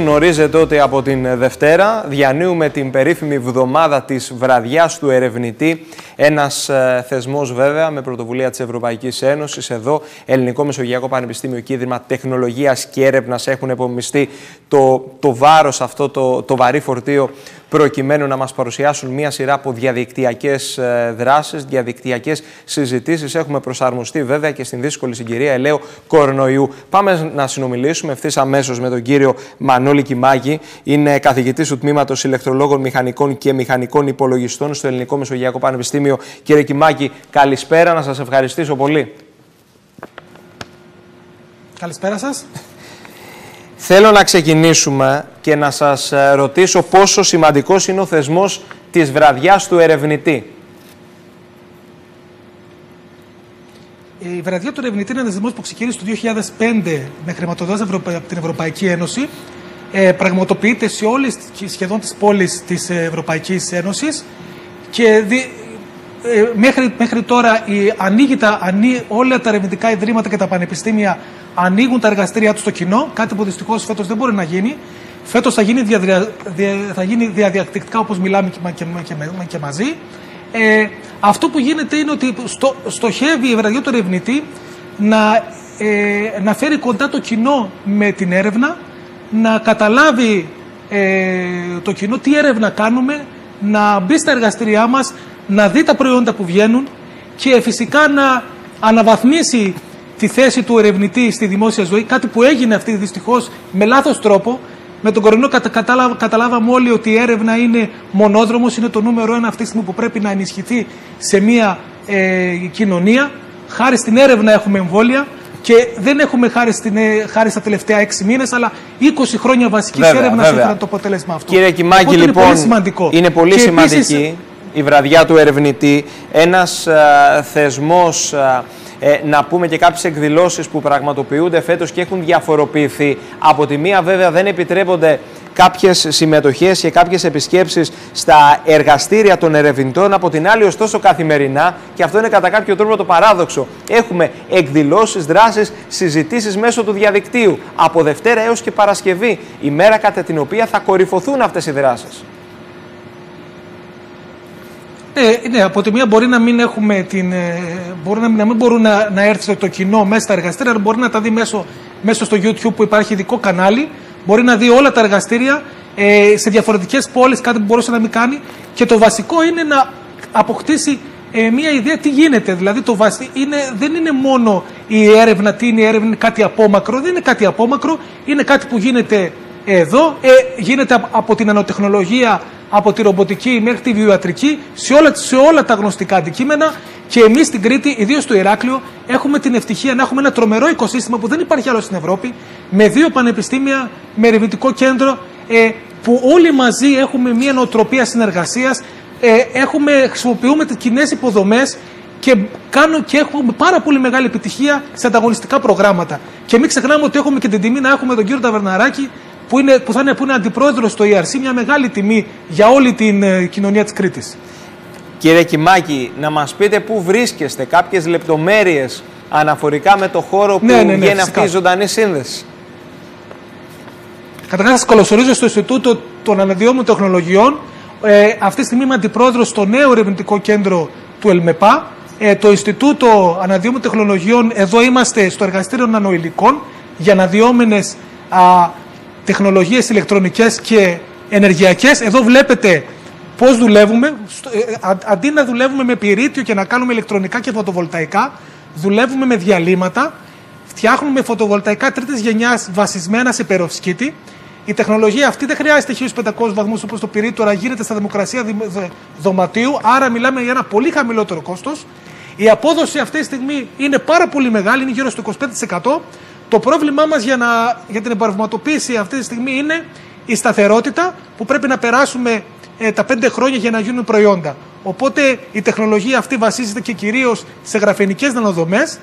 Γνωρίζετε ότι από την Δευτέρα διανύουμε την περίφημη βδομάδα της βραδιάς του ερευνητή. Ένας ε, θεσμός βέβαια με πρωτοβουλία της Ευρωπαϊκής Ένωσης. Εδώ Ελληνικό Μεσογειακό Πανεπιστήμιο και Ίδρυμα Τεχνολογίας και Έρευνας έχουν επομιστεί το, το βάρος αυτό, το, το βαρύ φορτίο προκειμένου να μας παρουσιάσουν μία σειρά από διαδικτυακές ε, δράσεις, διαδικτυακές συζητήσεις. Έχουμε προσαρμοστεί βέβαια και στην δύσκολη συγκυρία ελαίου κορονοϊού. Πάμε να συνομιλήσουμε ευθύς αμέσως με τον κύριο Μανώλη Κιμάκη. Είναι καθηγητής του Τμήματος Ηλεκτρολόγων Μηχανικών και Μηχανικών Υπολογιστών στο Ελληνικό Μεσογειακό Πανεπιστήμιο. Κύριε Κιμάκη, καλησπέρα. Να σας ευχαριστήσω πολύ. Καλησπέρα σας. Θέλω να ξεκινήσουμε και να σας ε, ρωτήσω πόσο σημαντικός είναι ο θεσμός της βραδιάς του ερευνητή. Η βραδιά του ερευνητή είναι ένας θεσμός που ξεκίνησε το 2005 με χρηματοδότηση από την Ευρωπαϊκή Ένωση. Ε, πραγματοποιείται σε όλες σχεδόν τις πόλεις της Ευρωπαϊκής Ένωσης και δι, ε, μέχρι, μέχρι τώρα η, ανοίγει τα, όλα τα ερευνητικά ιδρύματα και τα πανεπιστήμια ανοίγουν τα εργαστήριά τους στο κοινό, κάτι που δυστυχώς φέτος δεν μπορεί να γίνει. Φέτος θα γίνει, δια, θα γίνει διαδιακτικά όπως μιλάμε και, και, και, και μαζί. Ε, αυτό που γίνεται είναι ότι στο, στοχεύει η βραδιά του ερευνητή να, ε, να φέρει κοντά το κοινό με την έρευνα, να καταλάβει ε, το κοινό τι έρευνα κάνουμε, να μπει στα εργαστήριά μας, να δει τα προϊόντα που βγαίνουν και φυσικά να αναβαθμίσει τη θέση του ερευνητή στη δημόσια ζωή, κάτι που έγινε αυτή δυστυχώς με λάθος τρόπο. Με τον κορονοϊό κατα, καταλάβαμε όλοι ότι η έρευνα είναι μονόδρομος, είναι το νούμερο ένα αυτή τη στιγμή που πρέπει να ενισχυθεί σε μια ε, κοινωνία. Χάρη στην έρευνα έχουμε εμβόλια και δεν έχουμε χάρη, στην, ε, χάρη στα τελευταία έξι μήνες, αλλά 20 χρόνια βασικής έρευνας έφεραν το αποτέλεσμα αυτό. Κύριε Κιμάκη, λοιπόν, είναι πολύ σημαντικό. Είναι πολύ σημαντική η βραδιά του ερευνητή. Ένας ε, θεσμός. Ε, ε, να πούμε και κάποιες εκδηλώσεις που πραγματοποιούνται φέτος και έχουν διαφοροποιηθεί. Από τη μία βέβαια δεν επιτρέπονται κάποιες συμμετοχές και κάποιες επισκέψεις στα εργαστήρια των ερευνητών, από την άλλη ωστόσο καθημερινά, και αυτό είναι κατά κάποιο τρόπο το παράδοξο, έχουμε εκδηλώσεις, δράσεις, συζητήσεις μέσω του διαδικτύου, από Δευτέρα έως και Παρασκευή, η μέρα κατά την οποία θα κορυφωθούν αυτές οι δράσεις. Ναι, ναι, από τη μία μπορεί να μην έχουμε την. Ε, μπορεί να, να μην μπορούν να, να έρθει το κοινό μέσα στα εργαστήρια, αλλά μπορεί να τα δει μέσω, μέσω στο YouTube που υπάρχει ειδικό κανάλι. Μπορεί να δει όλα τα εργαστήρια ε, σε διαφορετικές πόλεις, κάτι που μπορούσε να μην κάνει. Και το βασικό είναι να αποκτήσει ε, μια ιδέα τι γίνεται. Δηλαδή το βασι... είναι, δεν είναι μόνο η έρευνα, τι είναι η έρευνα, είναι κάτι απόμακρο. Δεν είναι κάτι απόμακρο, είναι κάτι που γίνεται εδώ, ε, γίνεται από την ανοτεχνολογία από τη ρομποτική μέχρι τη βιοιατρική σε όλα, σε όλα τα γνωστικά αντικείμενα και εμείς στην Κρήτη, ιδίως στο Ηράκλειο, έχουμε την ευτυχία να έχουμε ένα τρομερό οικοσύστημα που δεν υπάρχει άλλο στην Ευρώπη, με δύο πανεπιστήμια, με ερευνητικό κέντρο, ε, που όλοι μαζί έχουμε μια νοοτροπία συνεργασίας, ε, έχουμε, χρησιμοποιούμε τις κοινές υποδομές και, κάνω, και έχουμε πάρα πολύ μεγάλη επιτυχία σε ανταγωνιστικά προγράμματα. Και μην ξεχνάμε ότι έχουμε και την τιμή να έχουμε τον κύριο Ταβερναράκη, που, είναι, που θα είναι, που είναι αντιπρόεδρος στο ERC, μια μεγάλη τιμή για όλη την ε, κοινωνία της Κρήτης. Κύριε Κιμάκη, να μας πείτε πού βρίσκεστε, κάποιες λεπτομέρειες αναφορικά με το χώρο που ναι, ναι, ναι, βγαίνει αυτή η ζωντανή σύνδεση. Καταρχάς σας καλωσορίζω στο Ινστιτούτο των Αναδυόμενων Τεχνολογιών. Ε, αυτή τη στιγμή είμαι αντιπρόεδρος στο νέο ερευνητικό κέντρο του ΕΛΜΕΠΑ. Ε, το Ινστιτούτο Αναδυόμενων Τεχνολογιών, εδώ είμαστε στο εργαστήριο νανοηλικών για αναδυόμενες τεχνολογίες ηλεκτρονικές και ενεργειακές. Εδώ βλέπετε πώς δουλεύουμε. Ε, αντί να δουλεύουμε με πυρίτιο και να κάνουμε ηλεκτρονικά και φωτοβολταϊκά, δουλεύουμε με διαλύματα. Φτιάχνουμε φωτοβολταϊκά τρίτης γενιάς βασισμένα σε περοσκήτη. Η τεχνολογία αυτή δεν χρειάζεται 1500 βαθμούς όπως το πυρίτιο, αλλά γίνεται στα δημοκρασία δωματίου. Άρα μιλάμε για ένα πολύ χαμηλότερο κόστος. Η απόδοση αυτή τη στιγμή είναι πάρα πολύ μεγάλη, είναι γύρω στο 25%. Το πρόβλημά μας για, να, για την εμπορευματοποίηση αυτή τη στιγμή είναι η σταθερότητα που πρέπει να περάσουμε ε, τα πέντε χρόνια για να γίνουν προϊόντα. Οπότε η τεχνολογία αυτή βασίζεται και κυρίως σε γραφενικές νανοδομές.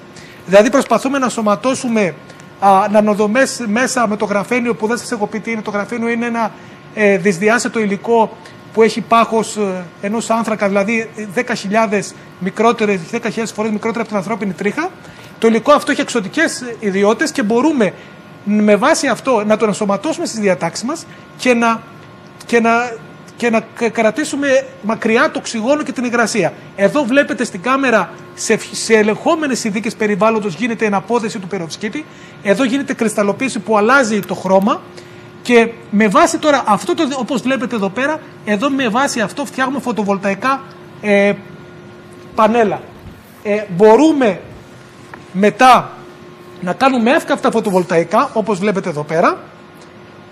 Δηλαδή προσπαθούμε να σωματώσουμε α, νανοδομές μέσα με το γραφένιο που δεν σας έχω πει τι είναι. Το γραφένιο είναι ένα ε, δυσδιάσετο υλικό που έχει πάχος ε, ενός άνθρακα, δηλαδή 10.000 μικρότερες, 10.000 φορές μικρότερα από την ανθρώπινη τρίχα. Το υλικό αυτό έχει εξωτικές ιδιότητες και μπορούμε με βάση αυτό να το ενσωματώσουμε στις διατάξεις μας και να, και να, και να κρατήσουμε μακριά το οξυγόνο και την υγρασία. Εδώ βλέπετε στην κάμερα σε, σε ελεγχόμενες συνθήκες περιβάλλοντος γίνεται εναπόδεση του περοψκίτη. Εδώ γίνεται κρυσταλλοποίηση που αλλάζει το χρώμα και με βάση τώρα αυτό το, όπως βλέπετε εδώ πέρα, εδώ με βάση αυτό φτιάχνουμε φωτοβολταϊκά ε, πανέλα. Ε, μπορούμε μετά να κάνουμε εύκαυτα φωτοβολταϊκά, όπως βλέπετε εδώ πέρα,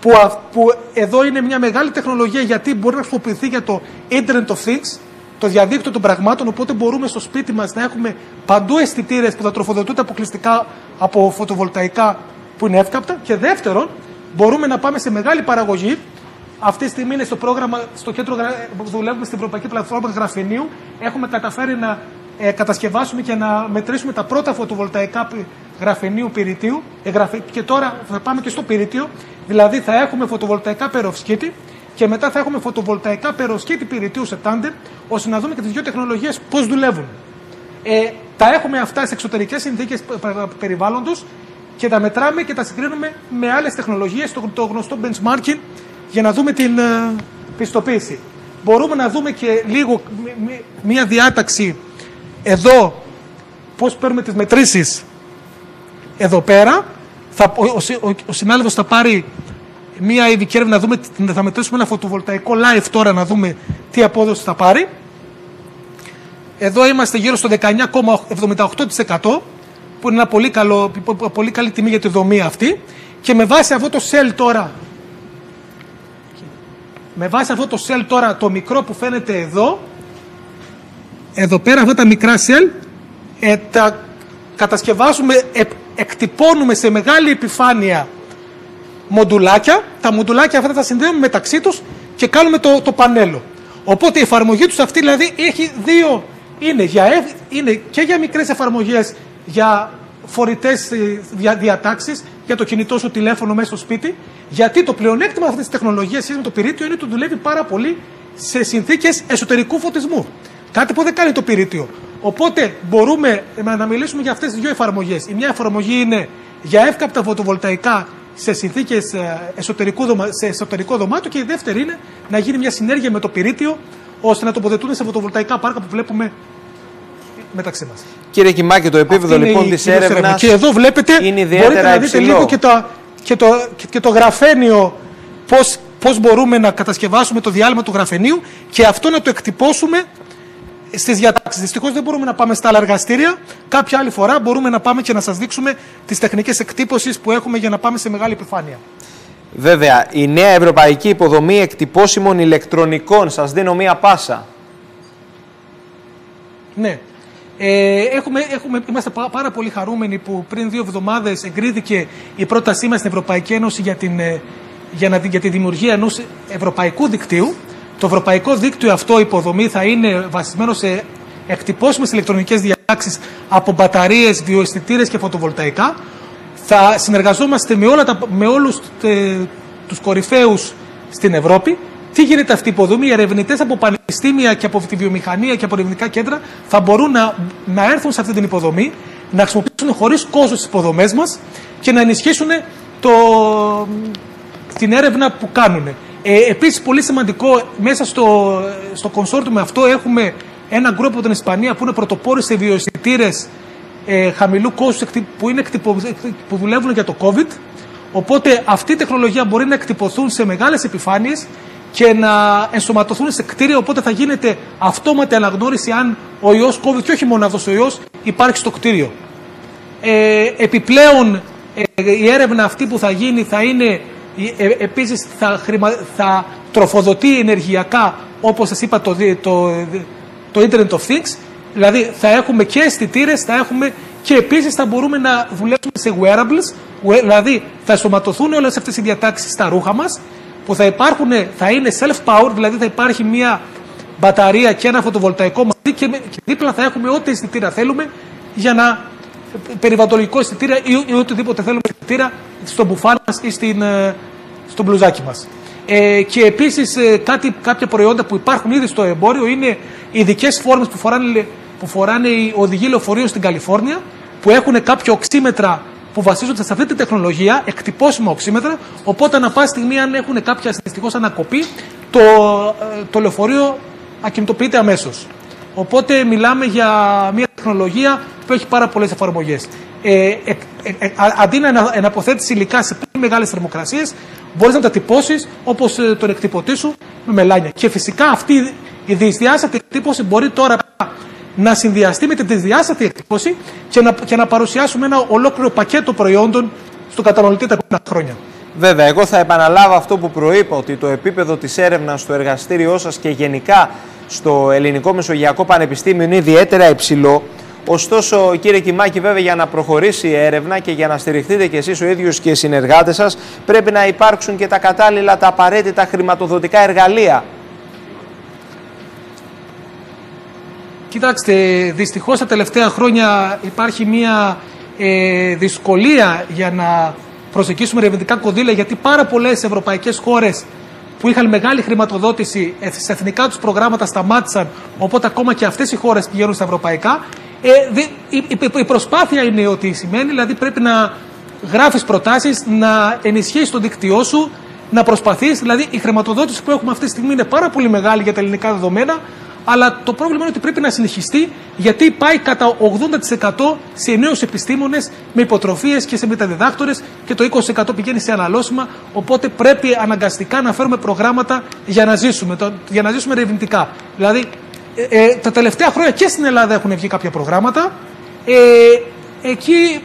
που, που εδώ είναι μια μεγάλη τεχνολογία γιατί μπορεί να χρησιμοποιηθεί για το Internet of Things, το διαδίκτυο των πραγμάτων, οπότε μπορούμε στο σπίτι μας να έχουμε παντού αισθητήρες που θα τροφοδοτούνται αποκλειστικά από φωτοβολταϊκά που είναι εύκαπτα. Και δεύτερον, μπορούμε να πάμε σε μεγάλη παραγωγή. Αυτή τη στιγμή είναι στο πρόγραμμα, στο κέντρο που δουλεύουμε στην Ευρωπαϊκή Πλατφόρμα Γραφενείου. Έχουμε καταφέρει να ε, κατασκευάσουμε και να μετρήσουμε τα πρώτα φωτοβολταϊκά γραφενείου πυρητίου. Ε, και τώρα θα πάμε και στο πυρητίο. Δηλαδή θα έχουμε φωτοβολταϊκά περοσκήτη και μετά θα έχουμε φωτοβολταϊκά περοσκήτη πυρητίου σε τάντερ, ώστε να δούμε και τις δύο τεχνολογίες πώς δουλεύουν. Ε, τα έχουμε αυτά σε εξωτερικές συνθήκες περιβάλλοντος και τα μετράμε και τα συγκρίνουμε με άλλες τεχνολογίες, το, το γνωστό benchmarking, για να δούμε την uh, πιστοποίηση. Μπορούμε να δούμε και λίγο μία διάταξη εδώ, πώς παίρνουμε τις μετρήσεις; Εδώ πέρα. Θα, ο, ο, ο συνάδελφος θα πάρει μία ειδική έρευνα να δούμε, θα μετρήσουμε ένα φωτοβολταϊκό live τώρα να δούμε τι απόδοση θα πάρει. Εδώ είμαστε γύρω στο 19,78% που είναι ένα πολύ, καλό, πολύ καλή τιμή για τη δομή αυτή. Και με βάση αυτό το cell τώρα, με βάση αυτό το cell τώρα το μικρό που φαίνεται εδώ, εδώ πέρα αυτά τα μικρά cell, ε, τα κατασκευάζουμε, ε, εκτυπώνουμε σε μεγάλη επιφάνεια μοντουλάκια. Τα μοντουλάκια αυτά τα συνδέουμε μεταξύ τους και κάνουμε το, το πανέλο. Οπότε η εφαρμογή τους αυτή δηλαδή έχει δύο, είναι, για, είναι και για μικρές εφαρμογές για φορητές ε, διατάξεις για το κινητό σου τηλέφωνο μέσα στο σπίτι. Γιατί το πλεονέκτημα αυτής της τεχνολογίας σχέση με το πυρίτιο είναι ότι δουλεύει πάρα πολύ σε συνθήκες εσωτερικού φωτισμού. Κάτι που δεν κάνει το πυρίτιο. Οπότε μπορούμε να μιλήσουμε για αυτές τις δύο εφαρμογές. Η μια εφαρμογή είναι για εύκαπτα φωτοβολταϊκά σε συνθήκες ε, σε εσωτερικό δωμάτιο και η δεύτερη είναι να γίνει μια συνέργεια με το πυρίτιο ώστε να τοποθετούν σε φωτοβολταϊκά πάρκα που βλέπουμε μεταξύ μας. Κύριε Κιμάκη, το επίπεδο λοιπόν της έρευνας. Και εδώ βλέπετε, είναι ιδιαίτερα μπορείτε να δείτε λίγο και το, και το, και το γραφένιο, πώς, πώς μπορούμε να κατασκευάσουμε το διάλειμμα του γραφενίου και αυτό να το εκτυπώσουμε στις διατάξεις. Δυστυχώς δεν μπορούμε να πάμε στα άλλα εργαστήρια. Κάποια άλλη φορά μπορούμε να πάμε και να σας δείξουμε τις τεχνικές εκτύπωσης που έχουμε για να πάμε σε μεγάλη επιφάνεια. Βέβαια, η νέα ευρωπαϊκή υποδομή εκτυπώσιμων ηλεκτρονικών, σας δίνω μία πάσα. Ναι. Ε, έχουμε, έχουμε, είμαστε πάρα πολύ χαρούμενοι που πριν δύο εβδομάδες εγκρίθηκε η πρότασή μας στην Ευρωπαϊκή Ένωση για, την, ε, για, να, για τη δημιουργία ενός ευρωπαϊκού δικτύου. Το ευρωπαϊκό δίκτυο αυτό υποδομή θα είναι βασισμένο σε εκτυπώσιμες ηλεκτρονικές διατάξει από μπαταρίες, βιοαισθητήρες και φωτοβολταϊκά. Θα συνεργαζόμαστε με, όλα τα, με όλους ε, τους κορυφαίους στην Ευρώπη τι γίνεται αυτή η υποδομή, οι ερευνητές από πανεπιστήμια και από τη βιομηχανία και από ερευνητικά κέντρα θα μπορούν να, να έρθουν σε αυτή την υποδομή, να χρησιμοποιήσουν χωρίς κόστος τις υποδομές μας και να ενισχύσουν το, την έρευνα που κάνουν. Ε, Επίσης, πολύ σημαντικό, μέσα στο, στο με αυτό έχουμε ένα γκρουπ από την Ισπανία που είναι πρωτοπόροι σε βιοαισθητήρε ε, χαμηλού κόστους που, είναι, που δουλεύουν για το COVID. Οπότε αυτή η τεχνολογία μπορεί να εκτυπωθούν σε μεγάλες επιφάνειες και να ενσωματωθούν σε κτίρια. Οπότε θα γίνεται αυτόματη αναγνώριση αν ο ιός COVID και όχι μόνο αυτός ο ιός υπάρχει στο κτίριο. Ε, επιπλέον, ε, η έρευνα αυτή που θα γίνει θα είναι ε, επίσης θα, θα τροφοδοτεί ενεργειακά όπως σας είπα το, το, το Internet of Things. Δηλαδή θα έχουμε και αισθητήρες, θα έχουμε και επίσης θα μπορούμε να δουλέψουμε σε wearables δηλαδή θα ενσωματωθούν όλες αυτές οι διατάξεις στα ρούχα μας που θα, υπάρχουν, θα είναι self-powered, δηλαδή θα υπάρχει μια μπαταρία και ένα φωτοβολταϊκό μαζί και, και δίπλα θα έχουμε ό,τι αισθητήρα θέλουμε για να περιβαλλοντικό αισθητήρα ή, ή οτιδήποτε θέλουμε αισθητήρα στον μπουφάν μας ή στην, ε, στο μπλουζάκι μας. Ε, και επίσης ε, κάτι, κάποια προϊόντα που υπάρχουν ήδη στο εμπόριο είναι ειδικές φόρμες που φοράνε, που φοράνε οι οδηγοί λεωφορείων στην Καλιφόρνια που έχουν κάποιο οξύμετρα που βασίζονται σε αυτή τη τεχνολογία, εκτυπώσιμα οξύμετρα. Οπότε, ανά πάση στιγμή, αν έχουν κάποια δυστυχώ ανακοπή, το, ε, το λεωφορείο ακινητοποιείται αμέσως. Οπότε, μιλάμε για μια τεχνολογία που έχει πάρα πολλές εφαρμογές. Ε, ε, ε, ε αντί να εναποθέτεις υλικά σε πολύ μεγάλες θερμοκρασίες, μπορείς να τα τυπώσεις όπως ε, τον εκτυπωτή σου με μελάνια. Και φυσικά αυτή η δυσδιάστατη εκτύπωση μπορεί τώρα να συνδυαστεί με τη δυσδιάστατη εκτύπωση και να, και να παρουσιάσουμε ένα ολόκληρο πακέτο προϊόντων στον καταναλωτή τα επόμενα χρόνια. Βέβαια, εγώ θα επαναλάβω αυτό που προείπα, ότι το επίπεδο της έρευνας στο εργαστήριό σας και γενικά στο Ελληνικό Μεσογειακό Πανεπιστήμιο είναι ιδιαίτερα υψηλό. Ωστόσο, κύριε Κιμάκη, βέβαια, για να προχωρήσει η έρευνα και για να στηριχτείτε κι εσείς ο ίδιος και οι συνεργάτες σας, πρέπει να υπάρξουν και τα κατάλληλα, τα απαραίτητα χρηματοδοτικά εργαλεία. Κοιτάξτε, δυστυχώς τα τελευταία χρόνια υπάρχει μια ε, δυσκολία για να προσεγγίσουμε ερευνητικά κονδύλια, γιατί πάρα πολλές ευρωπαϊκές χώρες που είχαν μεγάλη χρηματοδότηση σε εθνικά τους προγράμματα σταμάτησαν, οπότε ακόμα και αυτές οι χώρες πηγαίνουν στα ευρωπαϊκά. Ε, η, η, προσπάθεια είναι ότι σημαίνει, δηλαδή πρέπει να γράφεις προτάσεις, να ενισχύσεις το δίκτυό σου, να προσπαθείς. Δηλαδή η χρηματοδότηση που έχουμε αυτή τη στιγμή είναι πάρα πολύ μεγάλη για τα ελληνικά δεδομένα, αλλά το πρόβλημα είναι ότι πρέπει να συνεχιστεί γιατί πάει κατά 80% σε νέους επιστήμονες με υποτροφίες και σε μεταδιδάκτορες και το 20% πηγαίνει σε αναλώσιμα. Οπότε πρέπει αναγκαστικά να φέρουμε προγράμματα για να ζήσουμε, για να ζήσουμε ερευνητικά. Δηλαδή, ε, ε, τα τελευταία χρόνια και στην Ελλάδα έχουν βγει κάποια προγράμματα. Ε, εκεί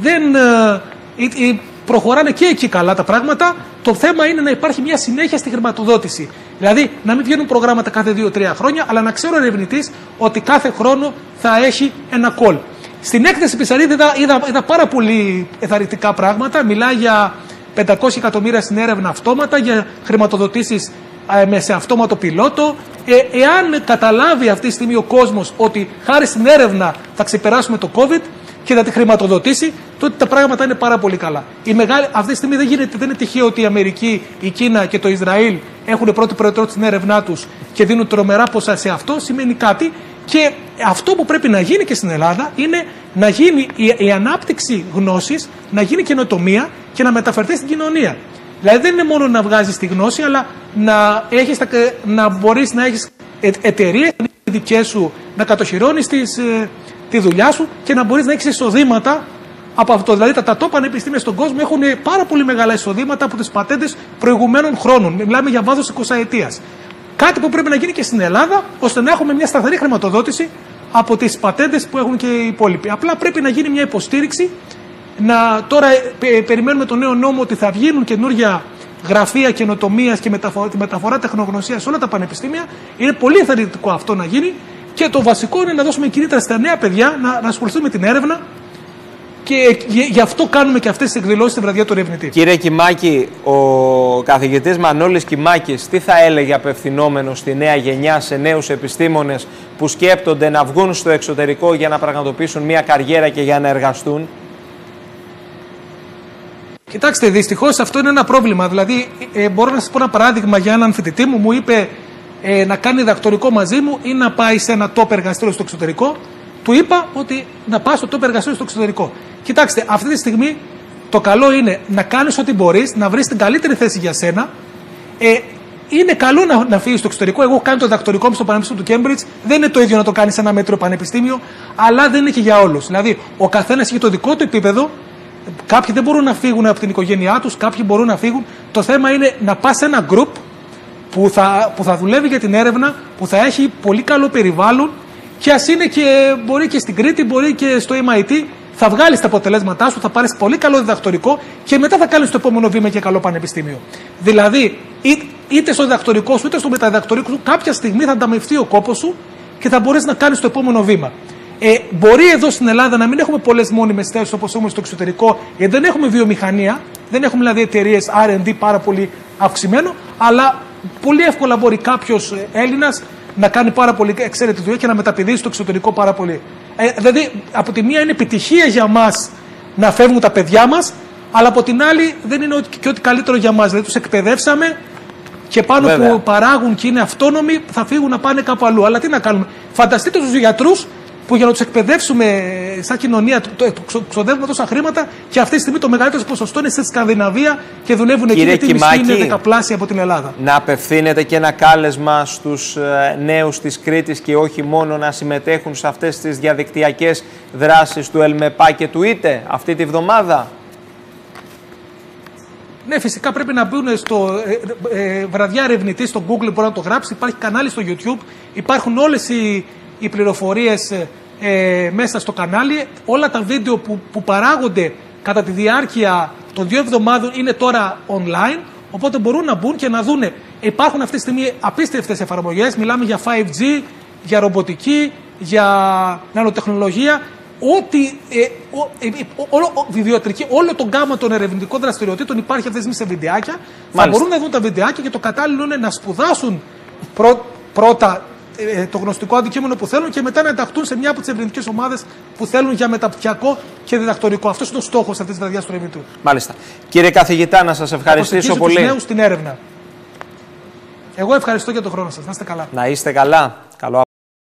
δεν. Ε, προχωράνε και εκεί καλά τα πράγματα. Το θέμα είναι να υπάρχει μια συνέχεια στη χρηματοδότηση. Δηλαδή να μην βγαίνουν προγράμματα κάθε 2-3 χρόνια, αλλά να ξέρει ο ερευνητής ότι κάθε χρόνο θα έχει ένα κόλ. Στην έκθεση Πισαρίδη είδα, είδα, είδα πάρα πολύ εθαρρυντικά πράγματα. Μιλάει για 500 εκατομμύρια στην έρευνα αυτόματα, για χρηματοδοτήσεις ε, σε αυτόματο πιλότο. Ε, εάν καταλάβει αυτή τη στιγμή ο κόσμος ότι χάρη στην έρευνα θα ξεπεράσουμε το COVID, και θα τη χρηματοδοτήσει, τότε τα πράγματα είναι πάρα πολύ καλά. Η μεγάλη, αυτή τη στιγμή δεν, γίνεται, δεν είναι τυχαίο ότι η Αμερική, η Κίνα και το Ισραήλ έχουν πρώτη προτεραιότητα στην έρευνά τους και δίνουν τρομερά ποσά σε αυτό. Σημαίνει κάτι. Και αυτό που πρέπει να γίνει και στην Ελλάδα είναι να γίνει η, η ανάπτυξη γνώσης, να γίνει καινοτομία και να μεταφερθεί στην κοινωνία. Δηλαδή δεν είναι μόνο να βγάζεις τη γνώση, αλλά να, έχεις, να μπορείς να έχεις εταιρείες δικές σου, να κατοχυρώνεις τις ε, τη δουλειά σου και να μπορείς να έχεις εισοδήματα από αυτό. Δηλαδή τα, τα top πανεπιστήμια στον κόσμο έχουν πάρα πολύ μεγάλα εισοδήματα από τις πατέντες προηγουμένων χρόνων. Μιλάμε για βάθος 20 ετία. Κάτι που πρέπει να γίνει και στην Ελλάδα, ώστε να έχουμε μια σταθερή χρηματοδότηση από τις πατέντες που έχουν και οι υπόλοιποι. Απλά πρέπει να γίνει μια υποστήριξη. Να, τώρα ε, περιμένουμε το νέο νόμο ότι θα βγαίνουν καινούργια γραφεία καινοτομίας και μεταφορά, τη μεταφορά τεχνογνωσίας σε όλα τα πανεπιστήμια. Είναι πολύ ενθαρρυντικό αυτό να γίνει και το βασικό είναι να δώσουμε κινήτρα στα νέα παιδιά να, να ασχοληθούν με την έρευνα και γι' αυτό κάνουμε και αυτές τις εκδηλώσεις στην βραδιά του ερευνητή. Κύριε Κιμάκη, ο καθηγητής Μανώλης Κιμάκης, τι θα έλεγε απευθυνόμενος στη νέα γενιά, σε νέους επιστήμονες που σκέπτονται να βγουν στο εξωτερικό για να πραγματοποιήσουν μια καριέρα και για να εργαστούν; Κοιτάξτε, δυστυχώς αυτό είναι ένα πρόβλημα. Δηλαδή, ε, μπορώ να σας πω ένα παράδειγμα για έναν φοιτητή μου. Μου είπε ε, να κάνει δακτορικό μαζί μου ή να πάει σε ένα τόπο εργαστήριο στο εξωτερικό. Του είπα ότι να πάει στο τόπο εργαστήριο στο εξωτερικό. Κοιτάξτε, αυτή τη στιγμή το καλό είναι να κάνεις ό,τι μπορείς, να βρεις την καλύτερη θέση για σένα. Ε, είναι καλό να, να φύγεις στο εξωτερικό. Εγώ έχω κάνει το δακτορικό μου στο Πανεπιστήμιο του Cambridge. Δεν είναι το ίδιο να το κάνεις σε ένα μέτρο πανεπιστήμιο, αλλά δεν είναι και για όλους. Δηλαδή, ο καθένας έχει το δικό του επίπεδο. Κάποιοι δεν μπορούν να φύγουν από την οικογένειά τους, κάποιοι μπορούν να φύγουν. Το θέμα είναι να πας σε ένα group που θα, που θα δουλεύει για την έρευνα, που θα έχει πολύ καλό περιβάλλον και ας είναι και μπορεί και στην Κρήτη, μπορεί και στο MIT, θα βγάλεις τα αποτελέσματά σου, θα πάρεις πολύ καλό διδακτορικό και μετά θα κάνεις το επόμενο βήμα και καλό πανεπιστήμιο. Δηλαδή, είτε στο διδακτορικό σου είτε στο μεταδιδακτορικό σου, κάποια στιγμή θα ανταμευθεί ο κόπος σου και θα μπορεί να κάνεις το επόμενο βήμα. Ε, μπορεί εδώ στην Ελλάδα να μην έχουμε πολλές μόνιμες θέσει όπως έχουμε στο εξωτερικό, γιατί δεν έχουμε βιομηχανία, δεν έχουμε δηλαδή εταιρείες RD πάρα πολύ αυξημένο, αλλά πολύ εύκολα μπορεί κάποιος ε, Έλληνας να κάνει πάρα πολύ εξαίρετη δουλειά και να μεταπηδήσει στο εξωτερικό πάρα πολύ. Ε, δηλαδή, από τη μία είναι επιτυχία για μας να φεύγουν τα παιδιά μας, αλλά από την άλλη δεν είναι και ό,τι καλύτερο για μας. Δηλαδή, τους εκπαιδεύσαμε και πάνω που παράγουν και είναι αυτόνομοι θα φύγουν να πάνε κάπου αλλού. Αλλά τι να κάνουμε; Φανταστείτε τους γιατρούς που για να τους εκπαιδεύσουμε σαν κοινωνία το, το, ξοδεύουμε τόσα χρήματα και αυτή τη στιγμή το μεγαλύτερο ποσοστό είναι στη Σκανδιναβία και δουλεύουν εκεί γιατί η μισθή είναι δεκαπλάσια από την Ελλάδα. Να απευθύνεται και ένα κάλεσμα στους ε, νέους της Κρήτης και όχι μόνο να συμμετέχουν σε αυτές τις διαδικτυακές δράσεις του ΕΛΜΕΠΑ και του ΙΤΕ αυτή τη βδομάδα; Ναι, φυσικά πρέπει να μπουν στο ε, ε, βραδιά ερευνητή στο Google, μπορεί να το γράψει. Υπάρχει κανάλι στο YouTube. Υπάρχουν όλες οι, οι πληροφορίες ε, μέσα στο κανάλι. Όλα τα βίντεο που, που παράγονται κατά τη διάρκεια των δύο εβδομάδων είναι τώρα online. Οπότε μπορούν να μπουν και να δούνε. Υπάρχουν αυτή τη στιγμή απίστευτες εφαρμογές. Μιλάμε για 5G, για ρομποτική, για νανοτεχνολογία ό,τι ε, ε, ε, όλο, βιβλιοτρική, όλο τον γάμμα των ερευνητικών δραστηριοτήτων υπάρχει αυτή τη στιγμή σε βιντεάκια. Θα μπορούν να δουν τα βιντεάκια και το κατάλληλο είναι να σπουδάσουν πρώτα το γνωστικό αντικείμενο που θέλουν και μετά να ενταχθούν σε μια από τις ερευνητικές ομάδες που θέλουν για μεταπτυχιακό και διδακτορικό. Αυτός είναι ο στόχος αυτής της βραδιάς του ερευνητού. Μάλιστα. Κύριε καθηγητά, να σας ευχαριστήσω πολύ. Τους νέους στην έρευνα. Εγώ ευχαριστώ για τον χρόνο σας. Να είστε καλά. Να είστε καλά. Καλό